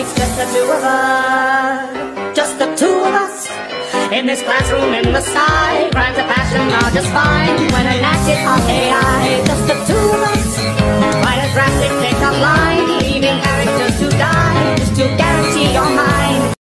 It's just the two of us, just the two of us. In this classroom in the side, rhymes of passion are just fine. When enacted on AI, just the two of us. Write a drastic take a line, leaving characters to die, just to guarantee your mind.